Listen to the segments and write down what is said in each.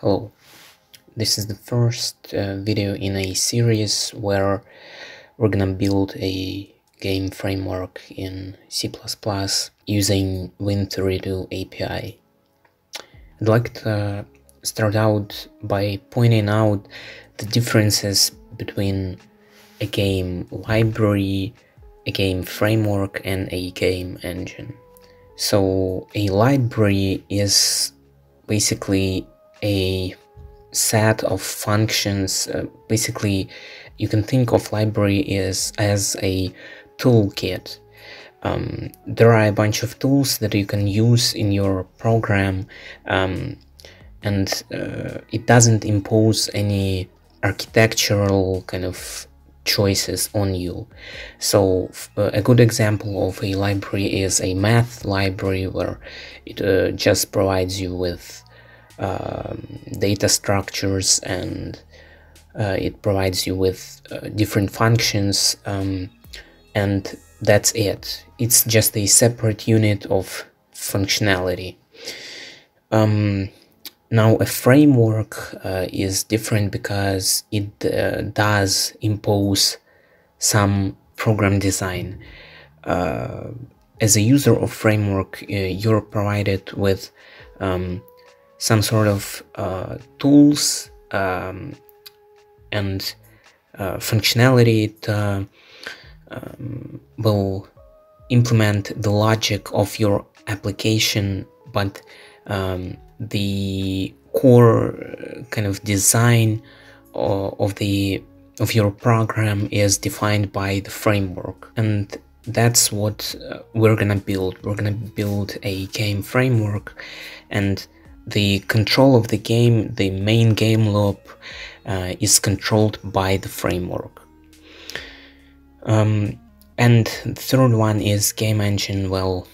Hello, this is the first uh, video in a series where we're gonna build a game framework in C++ using Win32 API. I'd like to start out by pointing out the differences between a game library, a game framework, and a game engine. So a library is basically a set of functions uh, basically you can think of library as as a toolkit. Um, there are a bunch of tools that you can use in your program um, and uh, it doesn't impose any architectural kind of choices on you. So uh, a good example of a library is a math library where it uh, just provides you with um, data structures and uh, it provides you with uh, different functions um, and that's it. It's just a separate unit of functionality. Um, now a framework uh, is different because it uh, does impose some program design. Uh, as a user of framework uh, you're provided with um, some sort of uh, tools um, and uh, functionality that um, will implement the logic of your application but um, the core uh, kind of design of the of your program is defined by the framework. And that's what uh, we're gonna build. We're gonna build a game framework and the control of the game, the main game loop, uh, is controlled by the framework. Um, and the third one is game engine. Well,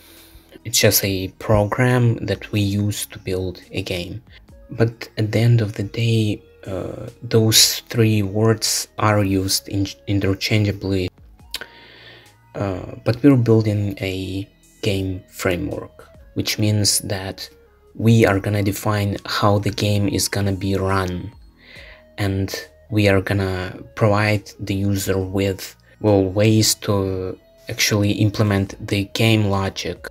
it's just a program that we use to build a game. But at the end of the day, uh, those three words are used in interchangeably. Uh, but we're building a game framework, which means that we are gonna define how the game is gonna be run. And we are gonna provide the user with well ways to actually implement the game logic.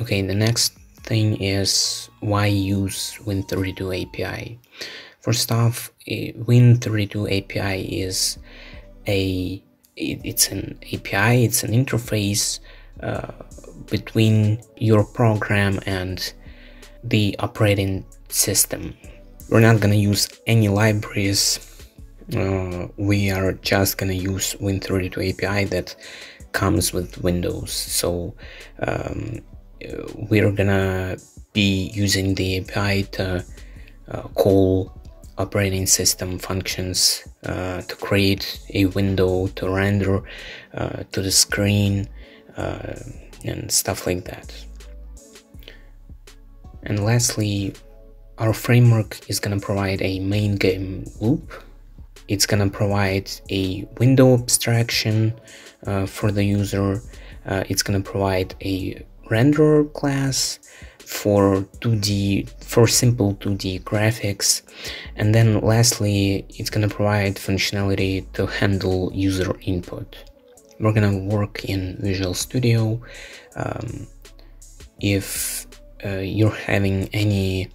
Okay the next thing is why use win32 api first off win32 api is a it's an api it's an interface uh, between your program and the operating system. We're not gonna use any libraries. Uh, we are just gonna use Win32 API that comes with Windows. So um, we're gonna be using the API to uh, call operating system functions uh, to create a window to render uh, to the screen uh, and stuff like that. And lastly, our framework is going to provide a main game loop. It's going to provide a window abstraction uh, for the user. Uh, it's going to provide a renderer class for 2D, for simple 2D graphics. And then lastly, it's going to provide functionality to handle user input. We're going to work in Visual Studio. Um, if you're having any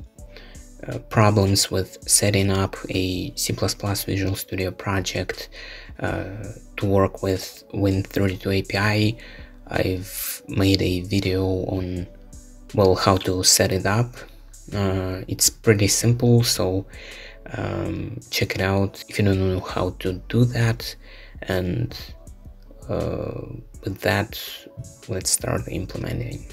uh, problems with setting up a C++ Visual Studio project uh, to work with Win32 API, I've made a video on well how to set it up. Uh, it's pretty simple, so um, check it out if you don't know how to do that. And uh, with that, let's start implementing.